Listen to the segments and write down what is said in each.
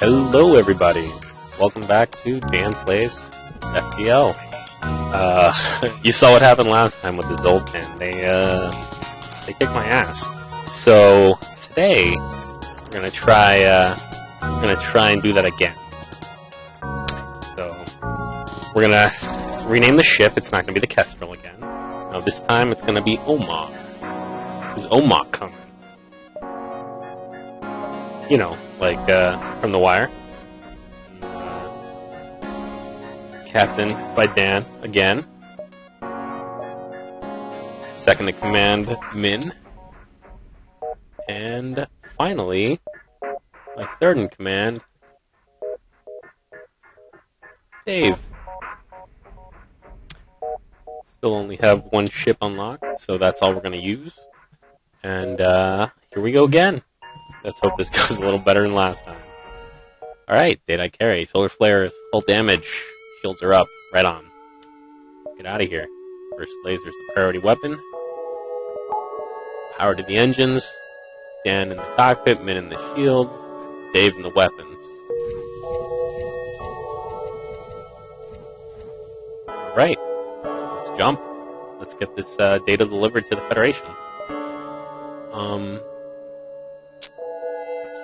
Hello, everybody. Welcome back to Dan Plays FTL. Uh, you saw what happened last time with the Zoltan. They, uh, they kicked my ass. So, today, we're gonna try, uh, we're gonna try and do that again. So, we're gonna rename the ship. It's not gonna be the Kestrel again. No, this time it's gonna be Omar. Is Omar coming? You know, like, uh, from The Wire. Uh, Captain by Dan again. Second in command, Min. And finally, my third in command, Dave. Still only have one ship unlocked, so that's all we're going to use. And uh, here we go again. Let's hope this goes a little better than last time. Alright, did I carry? Solar flares, full damage. Shields are up. Right on. Let's get out of here. First laser's the priority weapon. Power to the engines. Dan in the cockpit, Min in the shield, Dave in the weapons. Alright, let's jump. Let's get this uh, data delivered to the Federation. Um,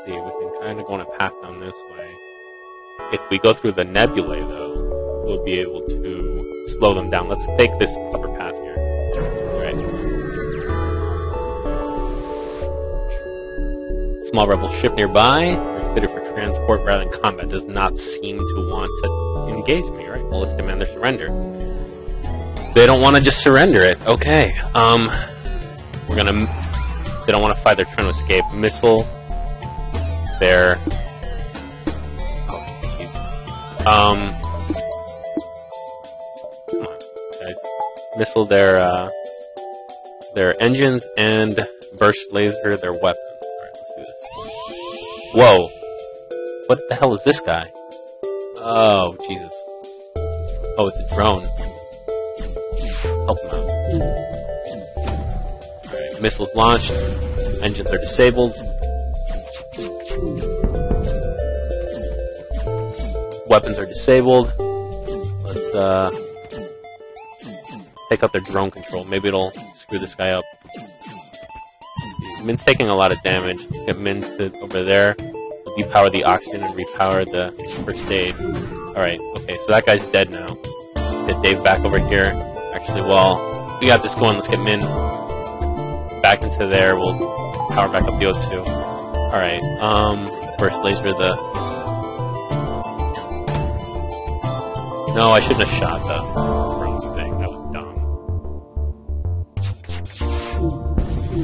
see, we can kind of go on a path down this way. If we go through the nebulae, though, we'll be able to slow them down. Let's take this upper path here. Right. Small rebel ship nearby, fitted for transport rather than combat, does not seem to want to engage me. Right? Well, let's demand their surrender. They don't want to just surrender it. Okay. Um, we're gonna. They don't want to fight. They're trying to escape. Missile. Their. Oh, jeez. Um. Come on, guys. Missile their uh, their engines and burst laser their weapons. Alright, let's do this. Whoa! What the hell is this guy? Oh, Jesus. Oh, it's a drone. Help him out. Alright, missiles launched. Engines are disabled. Weapons are disabled. Let's, uh, take out their drone control. Maybe it'll screw this guy up. Min's taking a lot of damage. Let's get Min to over there. Depower the oxygen and repower the first aid. Alright, okay, so that guy's dead now. Let's get Dave back over here. Actually, well, we got this going, let's get Min back into there. We'll power back up the O2. Alright, um, first laser the. No, I shouldn't have shot the drone thing. That was dumb.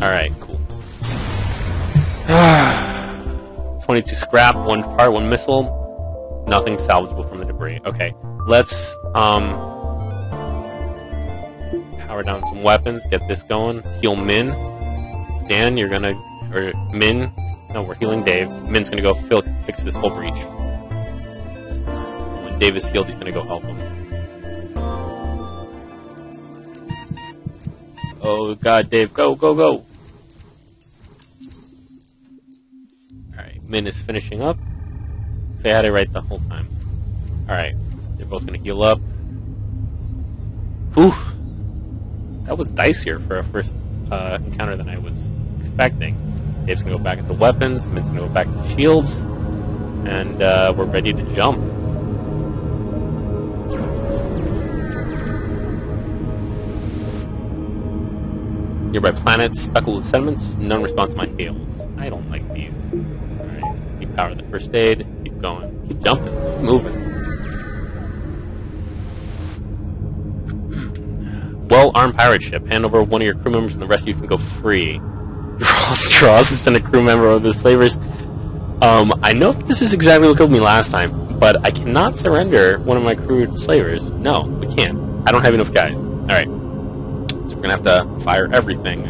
Alright, cool. 22 scrap, one part, one missile. Nothing salvageable from the debris. Okay, let's um power down some weapons, get this going. Heal Min. Dan, you're gonna or Min. No, we're healing Dave. Min's gonna go fix this whole breach. When Dave is healed, he's gonna go help him. Oh God, Dave, go, go, go! Alright, Min is finishing up. Say I had it right the whole time. Alright. They're both gonna heal up. Whew. That was dicier for a first uh, encounter than I was expecting. Dave's gonna go back at the weapons, Min's gonna go back into shields, and uh, we're ready to jump. Nearby planets, speckled with sediments, none respond to my hails. I don't like these. Alright, keep power the first aid, keep going, keep jumping, keep moving. Well armed pirate ship. Hand over one of your crew members and the rest of you can go free. Draws, and send a crew member of the slavers. Um, I know this is exactly what killed me last time, but I cannot surrender one of my crew to slavers. No, we can't. I don't have enough guys. Alright. So we're gonna have to fire everything.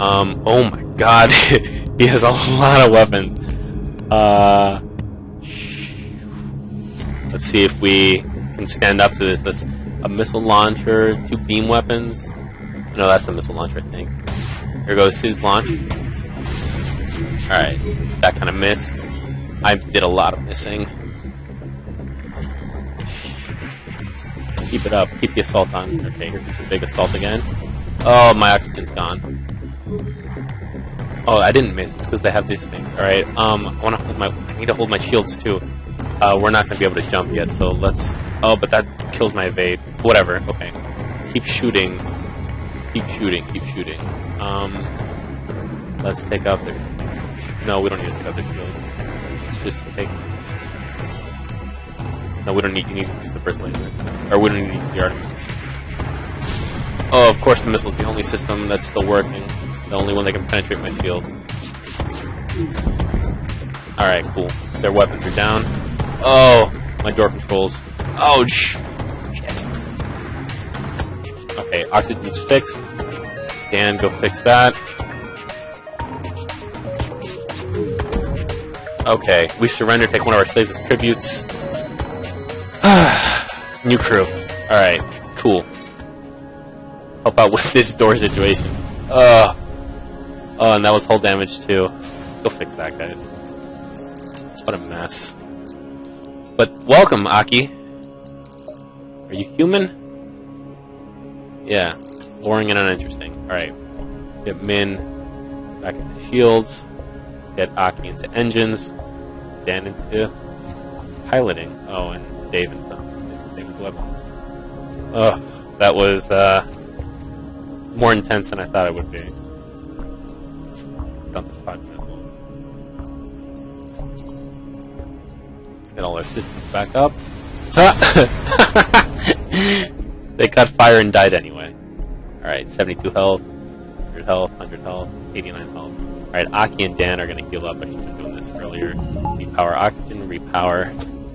Um, oh my god. he has a lot of weapons. Uh, let's see if we can stand up to this. Let's a missile launcher, two beam weapons. No, that's the missile launcher, I think. Here goes his launch. Alright, that kind of missed. I did a lot of missing. Keep it up. Keep the assault on. Okay, here comes a big assault again. Oh, my oxygen's gone. Oh, I didn't miss. It's because they have these things. All right. Um, I want to hold my. I need to hold my shields too. Uh, we're not going to be able to jump yet, so let's. Oh, but that kills my evade. Whatever. Okay. Keep shooting. Keep shooting. Keep shooting. Um, let's take out their. No, we don't need to take out their shields. Let's just take. No, we don't need. You need to use the first laser, or we don't need to use the Artemis. Oh, of course, the missile's the only system that's still working. The only one that can penetrate my shield. Alright, cool. Their weapons are down. Oh, my door controls. Sh shit. Okay, oxygen's fixed. Dan, go fix that. Okay, we surrender, take one of our slaves as tributes. New crew. Alright, cool. Help out with this door situation. Ugh. Oh, and that was hull damage too. Go fix that, guys. What a mess. But welcome, Aki. Are you human? Yeah. Boring and uninteresting. Alright. Get Min back into shields. Get Aki into engines. Dan into piloting. Oh, and Dave into. Ugh. That was, uh, more intense than I thought it would be. Dump the five missiles. Let's get all our systems back up. they caught fire and died anyway. Alright, 72 health, 100 health, 100 health, 89 health. Alright, Aki and Dan are going to heal up. I should have doing this earlier. Repower oxygen, repower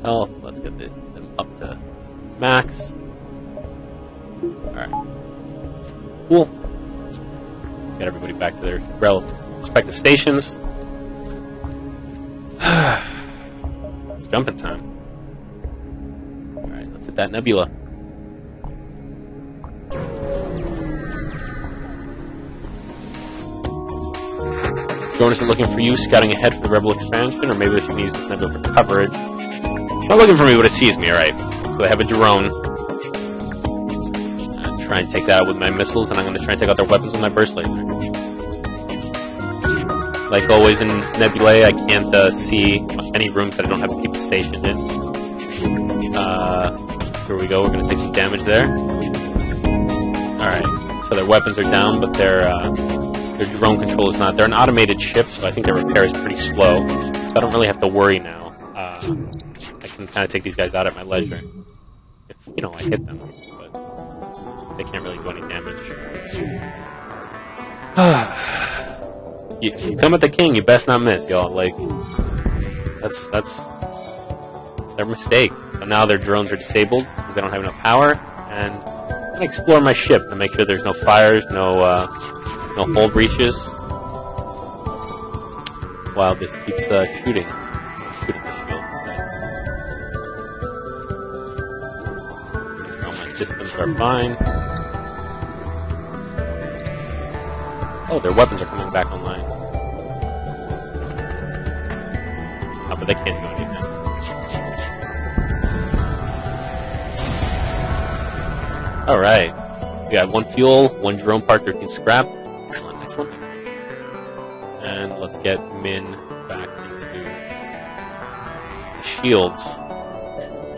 health. Let's get the, them up to max. Alright. Cool. Get everybody back to their relative respective stations. it's jumping time. Alright, let's hit that nebula. Drone isn't looking for you, scouting ahead for the Rebel expansion, or maybe they should use this nebula for coverage. It's not looking for me, but it sees me, alright. So they have a drone. I'm try and take that out with my missiles, and I'm going to try and take out their weapons with my burst laser. Like always in Nebulae, I can't uh, see any rooms that I don't have people stationed in. Uh, here we go, we're going to take some damage there. Alright, so their weapons are down, but their, uh, their drone control is not. They're an automated ship, so I think their repair is pretty slow. I don't really have to worry now. Uh, I can kind of take these guys out at my leisure. If, you know, I hit them, but they can't really do any damage. you, you come at the king, you best not miss, y'all. Like, that's that's, that's their mistake. So now their drones are disabled because they don't have enough power, and gonna explore my ship to make sure there's no fires, no uh, no hull breaches, while this keeps uh, shooting, shooting the shield instead. All my systems are fine. Oh, their weapons are coming back online. Oh, but they can't do anything. Alright. We got one fuel, one drone part, 13 scrap. And let's get Min back into shields.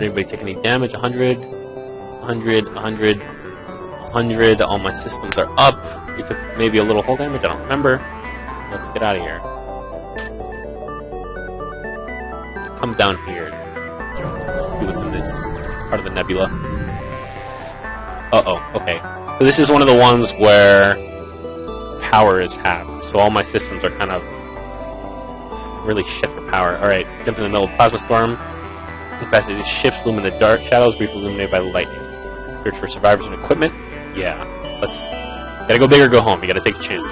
Anybody take any damage? 100, 100, 100, 100. All my systems are up. We took maybe a little hull damage, I don't remember. Let's get out of here. Come down here. See what's in this part of the nebula. Uh-oh, okay. So this is one of the ones where power is halved, so all my systems are kind of really shit for power. Alright, jump in the middle of Plasma Storm. Capacity ships loom in the dark shadows, briefly illuminated by the lightning. Search for survivors and equipment. Yeah, let's Gotta go big or go home. You gotta take chances.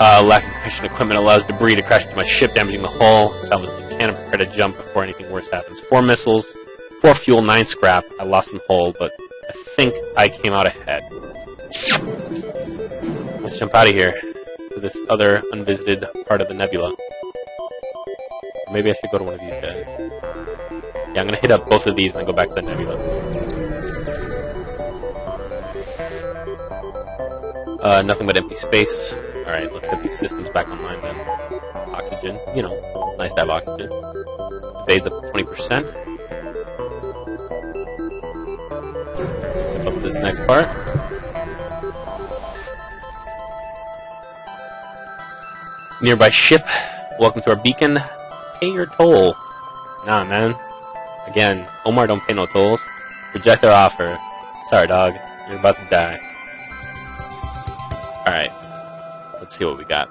Uh, lack of detection equipment allows debris to crash into my ship, damaging the hull. Salvage the cannon, prepare to jump before anything worse happens. Four missiles, four fuel, nine scrap. I lost some hull, but I think I came out ahead. Let's jump out of here to this other unvisited part of the nebula. Maybe I should go to one of these guys. Yeah, I'm gonna hit up both of these and then go back to the nebula. Uh, nothing but empty space. Alright, let's get these systems back online then. Oxygen, you know, nice to have oxygen. Evades up to 20%. Up to this next part. Nearby ship. Welcome to our beacon. Pay your toll. Nah, man. Again, Omar don't pay no tolls. Reject their offer. Sorry, dog. You're about to die. Alright. Let's see what we got.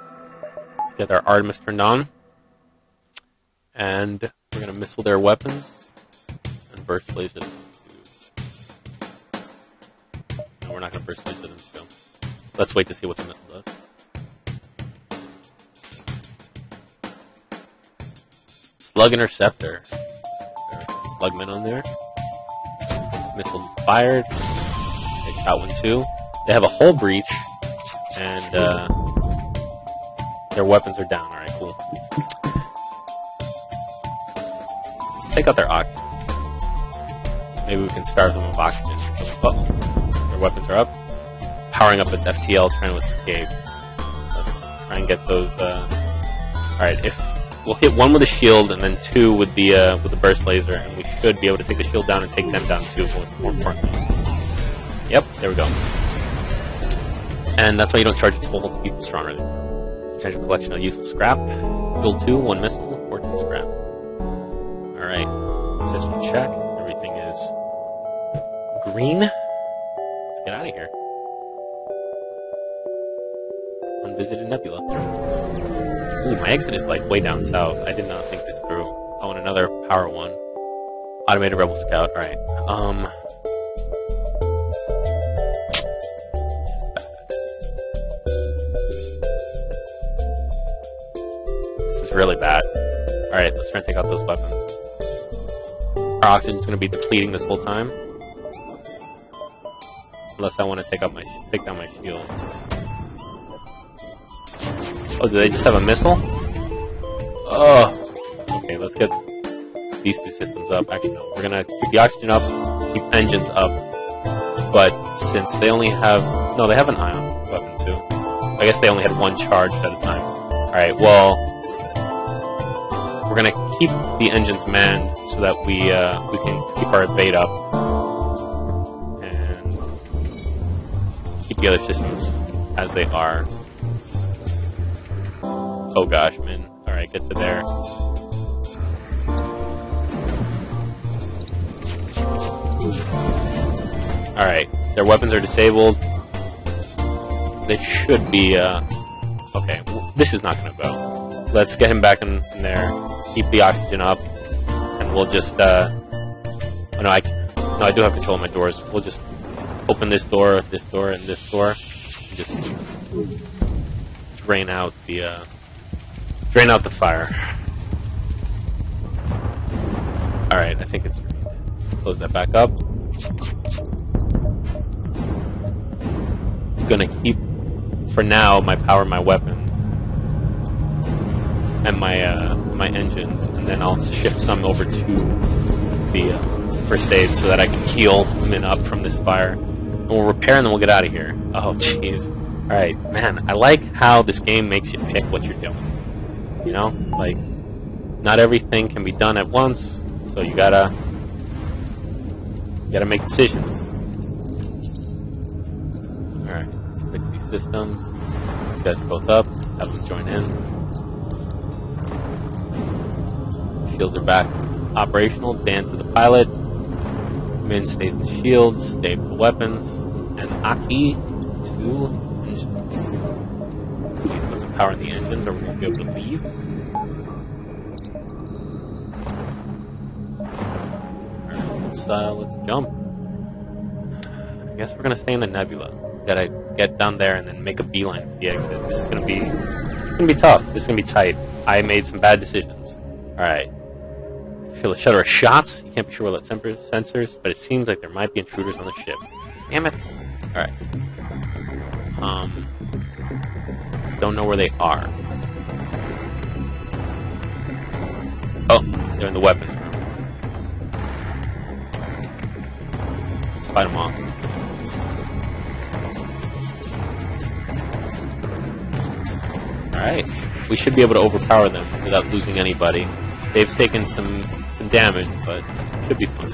Let's get our Artemis turned on. And we're gonna missile their weapons. And burst laser them. No, we're not gonna burst laser them. Let's wait to see what the missile does. Slug interceptor. Slugman on there. Missile fired. They shot one too. They have a hull breach, and uh, their weapons are down. All right, cool. Let's take out their oxygen. Maybe we can starve them of oxygen. Uh-oh. Their weapons are up. Powering up its FTL, trying to escape. Let's try and get those. Uh... All right, if we'll hit one with a shield and then two with the uh, with the burst laser, and we should be able to take the shield down and take them down too. More importantly, yep, there we go. And that's why you don't charge its full to keep it stronger. Potential collection of useful scrap. Build two, one missile, 14 scrap. All right, system check. Everything is green. Let's get out of here. Unvisited nebula. Ooh, my exit is like way down south. I did not think this through. Oh, and another power one. Automated Rebel Scout. Alright. Um. This is. This is really bad. Alright, let's try and take out those weapons. Our oxygen's gonna be depleting this whole time. Unless I want to take out my take down my shield. Oh, do they just have a missile? Oh. Okay, let's get these two systems up. Actually, no. We're gonna keep the oxygen up, keep engines up. But since they only have... No, they have an ion weapon, too. I guess they only had one charge at a time. Alright, well... We're gonna keep the engines manned so that we, uh, we can keep our evade up. And keep the other systems as they are. Oh gosh, man. Alright, get to there. Alright, their weapons are disabled. They should be, uh... Okay, this is not gonna go. Let's get him back in, in there, keep the oxygen up, and we'll just, uh... Oh, no, I, no, I do have control of my doors. We'll just open this door, this door, and this door, and just drain out the, uh... Drain out the fire. Alright, I think it's... Close that back up. I'm gonna keep, for now, my power, my weapons, and my uh, my engines, and then I'll shift some over to the uh, first aid so that I can heal men up from this fire. And we'll repair and then we'll get out of here. Oh, jeez. Alright, man, I like how this game makes you pick what you're doing. You know? Like, not everything can be done at once, so you gotta... You gotta make decisions. Alright, let's fix these systems. These guys are both up. Have them join in. Shields are back operational. Dan to the pilot. Min stays in shields. Dave to weapons. And Aki to engines. Put some power in the engines or we be able to leave. Let's, uh, let's jump. I guess we're gonna stay in the nebula. Gotta get down there and then make a beeline for the exit. This is gonna be it's gonna be tough. This is gonna be tight. I made some bad decisions. Alright. Feel a shudder of shots. You can't be sure what sensors, sensors, but it seems like there might be intruders on the ship. Damn it. Alright. Um don't know where they are. Oh, they're in the weapon. Let's fight them off. Alright. We should be able to overpower them without losing anybody. They've taken some some damage, but should be fun.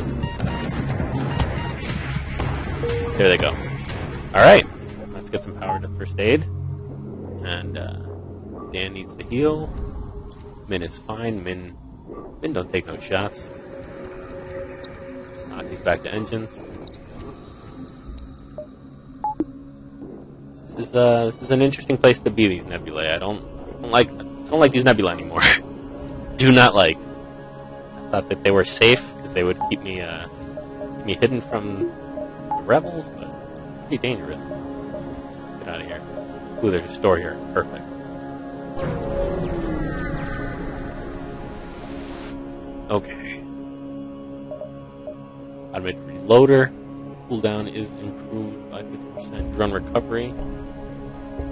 There they go. Alright. Let's get some power to first aid. And uh, Dan needs to heal. Min is fine. Min Min don't take no shots. Knock these back to engines. This is uh, this is an interesting place to be. These nebulae. I don't, I don't like I don't like these nebulae anymore. Do not like. I thought that they were safe because they would keep me uh, keep me hidden from the rebels, but pretty dangerous. Let's get out of here. Ooh, there's a store here. Perfect. Okay. Automated reloader. Cooldown is improved by 50%. Drone recovery.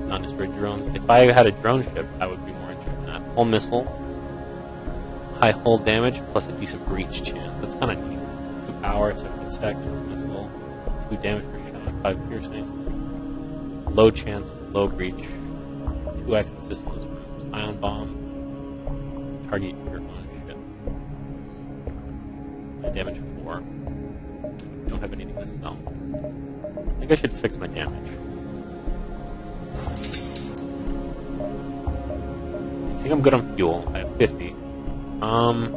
Non-destroyed drones. If I had a drone ship, I would be more interested in that. Hull missile. High hull damage plus a decent breach chance. That's kind of neat. 2 power, 17 seconds, missile. 2 damage per shot, 5 piercing. Low chance, low breach. 2x in system. Ion bomb. Target your. My damage 4. Don't have anything to sell. I think I should fix my damage. I think I'm good on fuel. I have 50. Um,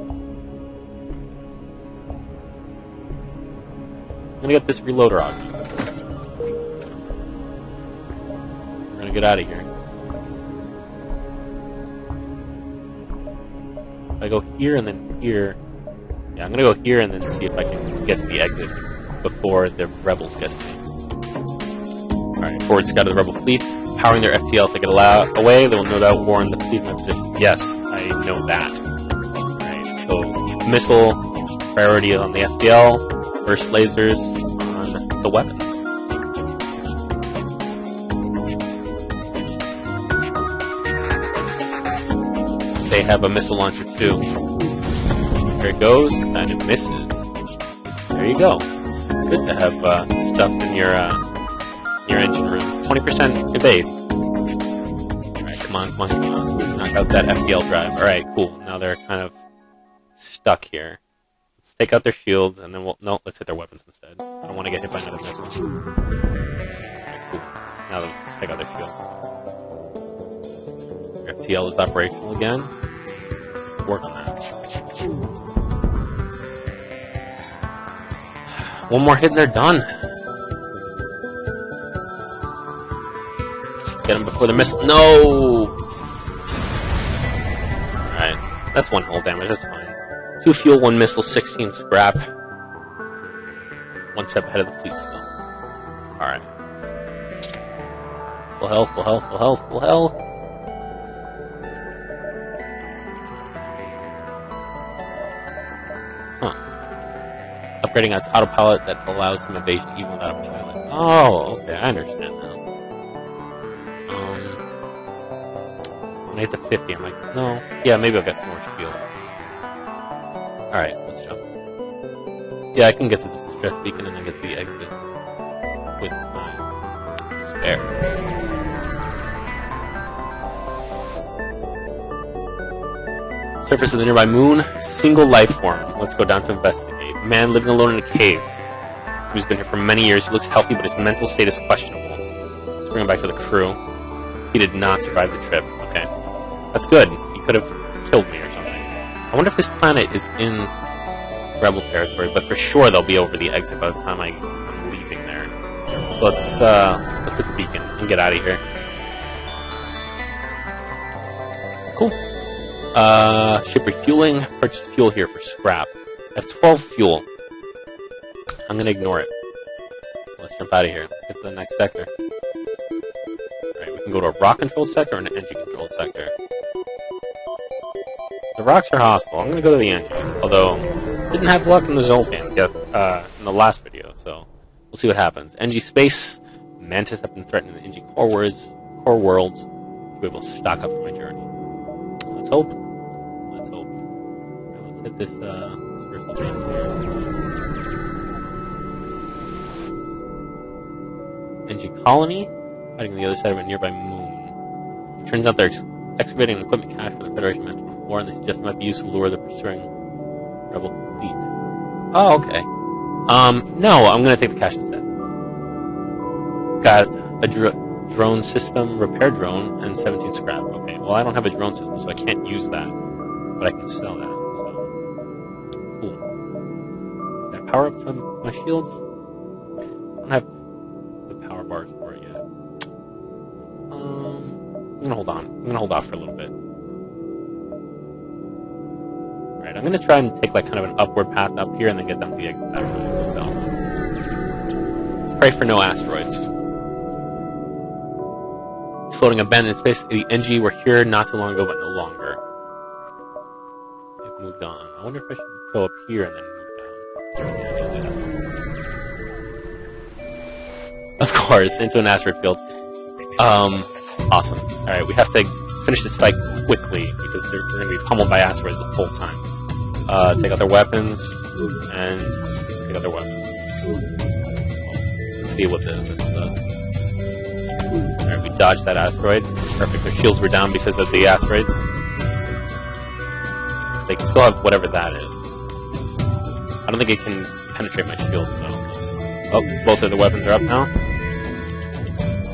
I'm gonna get this reloader on. We're gonna get out of here. If I go here and then here, yeah, I'm gonna go here and then see if I can get to the exit before the rebels get to me. Alright, forward scout of the rebel fleet, powering their FTL to get allow- away. They will no doubt warn the fleet in my position. Yes, I know that. Alright, so missile priority on the FTL, first lasers on the weapons. They have a missile launcher too. There it goes, and it misses. There you go. It's good to have uh, stuff in your uh, your engine room. Twenty percent evade. All right, come on, come on, come on. Knock out that FTL drive. All right, cool. Now they're kind of stuck here. Let's take out their shields, and then we'll no. Let's hit their weapons instead. I don't want to get hit by another missile. Alright, cool. Now let's take out their shields. FTL is operational again. Let's work on that. One more hit and they're done. Get them before the missile. No! Alright. That's one hull damage. That's fine. Two fuel, one missile, 16 scrap. One step ahead of the fleet still. Alright. Full health, full health, full health, full health. Upgrading its autopilot that allows some evasion even without a pilot. Oh, okay, I understand now. Um, when I hit the 50, I'm like, no. Yeah, maybe I'll get some more shield. Alright, let's jump. Yeah, I can get to this distress beacon and then get to the exit with my spare. Surface of the nearby moon, single life form. Let's go down to investigate. Man living alone in a cave. He's been here for many years. He looks healthy, but his mental state is questionable. Let's bring him back to the crew. He did not survive the trip. Okay. That's good. He could have killed me or something. I wonder if this planet is in rebel territory, but for sure they'll be over the exit by the time I, I'm leaving there. So let's uh, let's hit the beacon and get out of here. Cool. Uh, ship refueling. Purchase fuel here for scrap. Have 12 fuel. I'm gonna ignore it. Let's jump out of here. Let's get to the next sector. Alright, we can go to a rock controlled sector and an Engi controlled sector. The rocks are hostile. I'm gonna go to the engine. Although, didn't have luck in the Zoltans yet, uh, in the last video, so we'll see what happens. Engi Space, Mantis have been threatening the Engi core worlds, core worlds able to stock up for my journey. Let's hope. Let's hope. let's hit this, uh, Engi Colony, fighting on the other side of a nearby moon. It turns out they're excavating an equipment cache for the Federation mentioned before, and they suggest it might be used to lure the pursuing rebel fleet. Oh, okay. Um, no, I'm gonna take the cache instead. Got a dr- drone system, repair drone, and 17 scrap. Okay, well, I don't have a drone system, so I can't use that, but I can sell that. Power up to my shields? I don't have the power bars for it yet. Um, I'm gonna hold on. I'm gonna hold off for a little bit. Alright, I'm gonna try and take like kind of an upward path up here and then get down to the exit that way. So let's pray for no asteroids. Floating abandoned space. The Engi were here not too long ago, but no longer. They've moved on. I wonder if I should go up here and then into an asteroid field. Um, awesome. Alright, we have to finish this fight quickly because they're, they're going to be pummeled by asteroids the whole time. Uh, take out their weapons and take out their weapons. Let's see what this, this does. Alright, we dodged that asteroid. Perfect. Their shields were down because of the asteroids. They can still have whatever that is. I don't think it can penetrate my shield, so. Oh, both of the weapons are up now.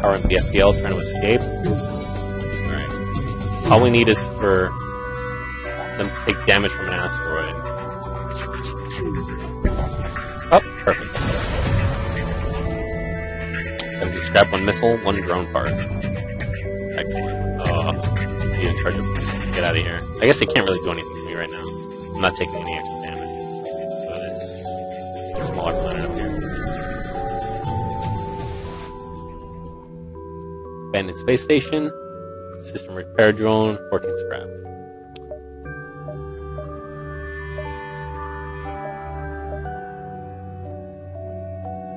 Power up the FTL trying to escape. Alright. All we need is for them to take damage from an asteroid. Oh, perfect. 70 scrap, one missile, one drone part. Excellent. Oh, in charge of. Get out of here. I guess they can't really do anything to me right now. I'm not taking any extra Abandoned space station. System repair drone, 14 scrap.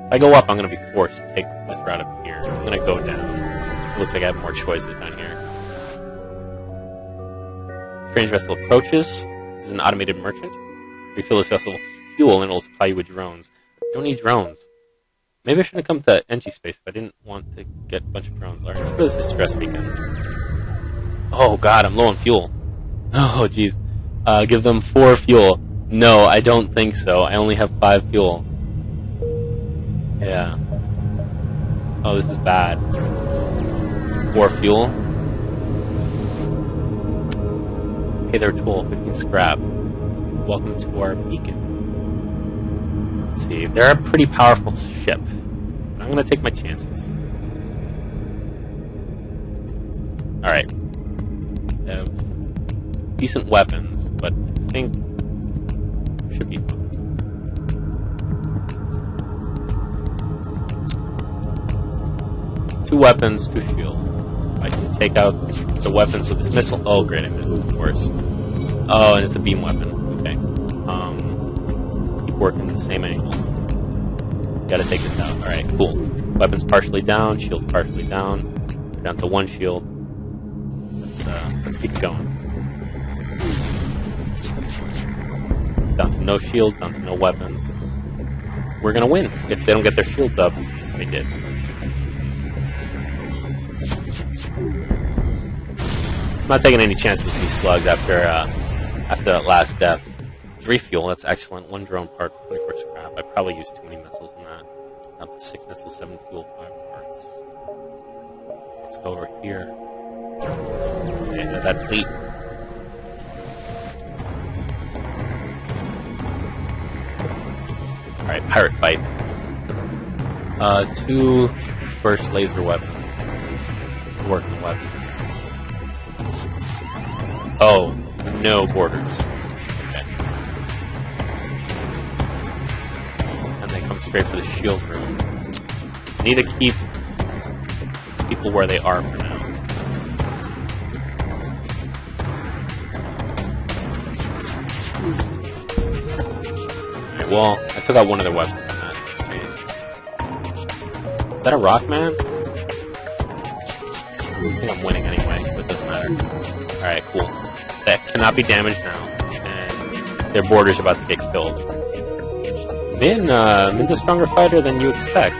If I go up, I'm going to be forced to take this route up here. I'm going to go down. It looks like I have more choices down here. Strange vessel approaches. This is an automated merchant. Refill this vessel with fuel and it will supply you with drones. Don't need drones. Maybe I shouldn't have come to Engi space if I didn't want to get a bunch of drones. Alright, let's go to distress beacon. Oh god, I'm low on fuel. Oh jeez. Uh, give them four fuel. No, I don't think so. I only have five fuel. Yeah. Oh, this is bad. Four fuel. Hey there, tool. 15 scrap. Welcome to our beacon. Let's see. They're a pretty powerful ship. I'm to take my chances. Alright. They have decent weapons, but I think should be. Two weapons, two shield. I can take out the weapons with this missile. Oh, great, I missed, of course. Oh, and it's a beam weapon. Okay. Um, working the same angle. Gotta take this out. Alright, cool. Weapons partially down, shields partially down. We're down to one shield. Let's, uh, let's keep going. Down to no shields, down to no weapons. We're gonna win if they don't get their shields up. They did. I'm not taking any chances with these slugs after uh, after that last death. Three fuel, that's excellent. One drone part, 24 scrap. I probably used too many missiles in that. Not the six missiles, seven fuel, five parts. Let's go over here. Yeah, that fleet. Alright, pirate fight. Uh, two burst laser weapons. Working weapons. Oh, no borders. Straight for the shield room. Need to keep people where they are for now. Alright, well, I took out one of their weapons. Is that a rock man? I think I'm winning anyway, so it doesn't matter. Alright, cool. That cannot be damaged now. And their boarder's about to get killed. Min, uh, Min's a stronger fighter than you expect.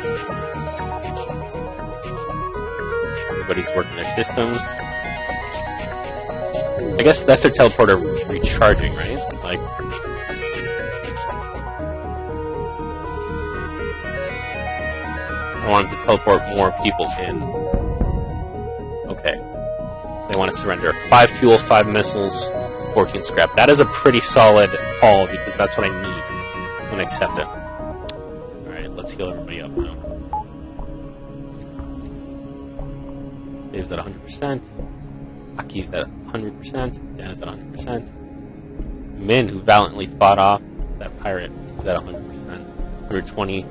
Everybody's working their systems. I guess that's their teleporter recharging, right? Like, I wanted to teleport more people in. Okay. They want to surrender. Five fuel, five missiles, 14 scrap. That is a pretty solid haul because that's what I need. Gonna accept it. Alright, let's heal everybody up now. Dave's at 100%. Aki's at 100%. Dan is at 100%. Min, who valiantly fought off that pirate, is at 100%. 120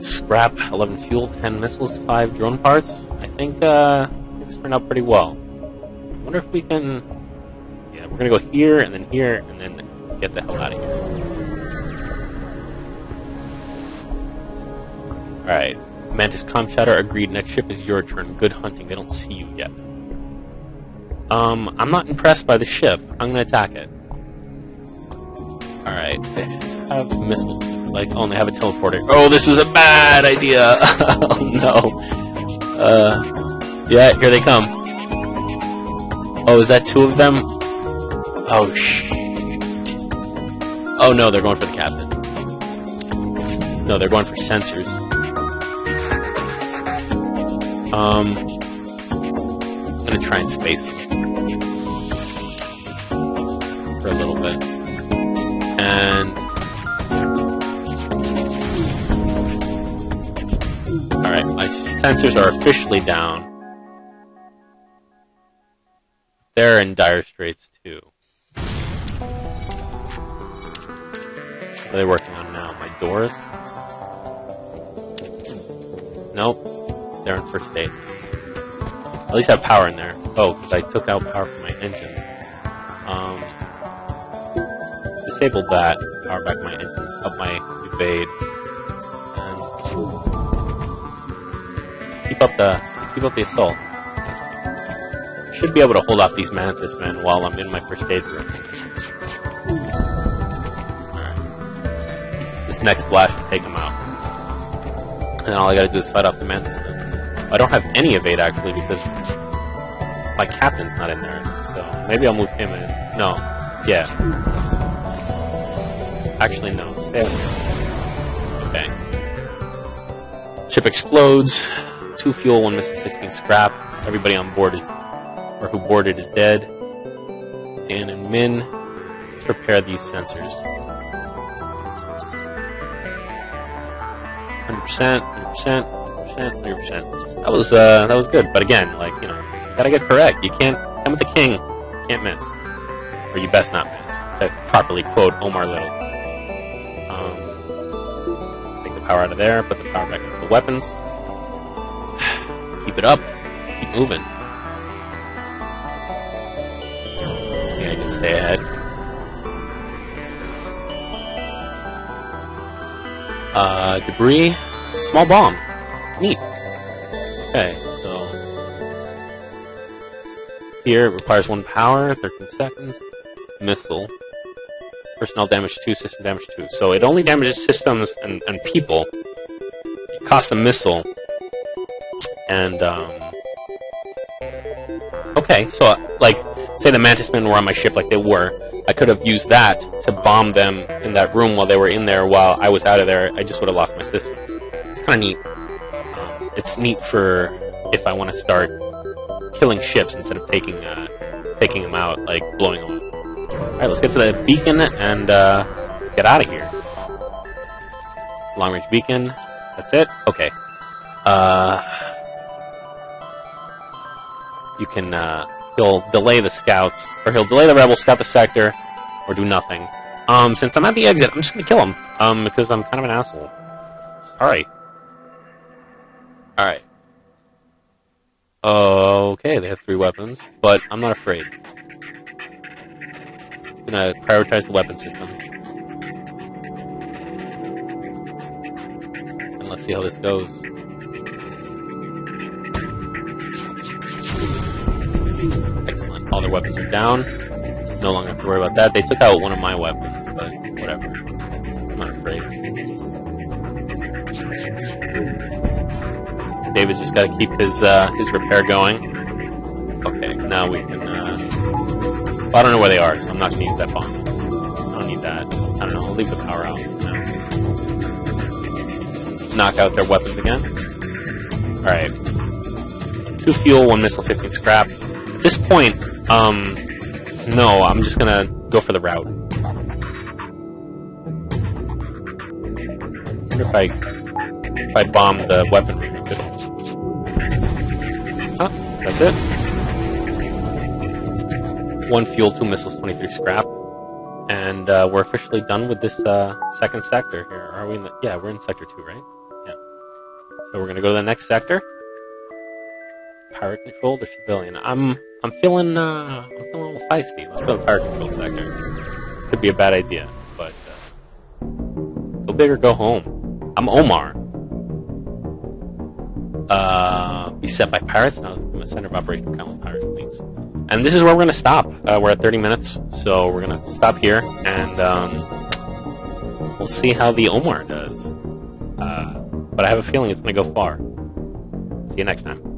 scrap, 11 fuel, 10 missiles, 5 drone parts. I think uh, things turned out pretty well. wonder if we can. Yeah, we're gonna go here and then here and then get the hell out of here. Alright. Mantis Com Shatter agreed. Next ship is your turn. Good hunting. They don't see you yet. Um, I'm not impressed by the ship. I'm gonna attack it. Alright. They have missiles. Like, oh, they have a teleporter. Oh, this is a bad idea! oh no. Uh, yeah, here they come. Oh, is that two of them? Oh, sh. Oh no, they're going for the captain. No, they're going for sensors. Um, I'm gonna try and space them for a little bit, and all right, my sensors are officially down. They're in dire straits too. At least I have power in there. Oh, because I took out power from my engines. Um, disabled that. Power back my engines. Up my evade. And keep up the keep up the assault. Should be able to hold off these mantis men while I'm in my first aid room. This next blast take them out. And all I gotta do is fight off the mantis men. I don't have any evade actually because my captain's not in there. So maybe I'll move him in. No. Yeah. Actually, no. Stay out here. Okay. Ship explodes. Two fuel, one missing, 16 scrap. Everybody on board is, or who boarded is dead. Dan and Min prepare these sensors. 100%, 100%. 100%, 100%. That was uh, that was good, but again, like you know, gotta get correct. You can't come with the king, can't miss, or you best not miss. To properly quote Omar Little. Um, take the power out of there, put the power back into the weapons. Keep it up, keep moving. Think I can stay ahead. Uh, debris, small bomb. Neat. Okay, so here it requires one power, 13 seconds. Missile. Personnel damage 2, system damage 2. So it only damages systems and, and people. It costs a missile. And, um... Okay, so, like, say the Mantis Men were on my ship like they were. I could have used that to bomb them in that room while they were in there while I was out of there. I just would have lost my systems. It's kind of neat it's neat for if I want to start killing ships instead of taking uh, taking them out, like blowing them up. All right, let's get to the beacon and uh, get out of here. Long range beacon. That's it. Okay. Uh, you can. Uh, he'll delay the scouts, or he'll delay the rebels, scout the sector, or do nothing. Um, since I'm at the exit, I'm just gonna kill him. Um, because I'm kind of an asshole. Sorry. Alright. Okay, they have three weapons, but I'm not afraid. I'm gonna prioritize the weapon system. And let's see how this goes. Excellent. All their weapons are down. no longer have to worry about that. They took out one of my weapons, but whatever. Just got to keep his uh, his repair going. Okay, now we can. Uh, well, I don't know where they are, so I'm not to use that bomb. I don't need that. I don't know. I'll leave the power out. No. Knock out their weapons again. All right. Two fuel, one missile, 15 scrap. At this point, um, no, I'm just gonna go for the route. I wonder if I if I bomb the weaponry. That's it. One fuel, two missiles, 23 scrap. And uh, we're officially done with this uh, second sector here. Are we in the, yeah, we're in sector two, right? Yeah. So we're gonna go to the next sector. Pirate controlled or civilian? I'm I'm feeling uh, I'm feeling a little feisty. Let's go to pirate controlled sector. This could be a bad idea, but uh, go big or go home. I'm Omar. Uh, beset by pirates. Now I'm the center of operation countless pirate fleets. And this is where we're going to stop. Uh, we're at 30 minutes, so we're going to stop here, and um, we'll see how the Omar does. Uh, but I have a feeling it's going to go far. See you next time.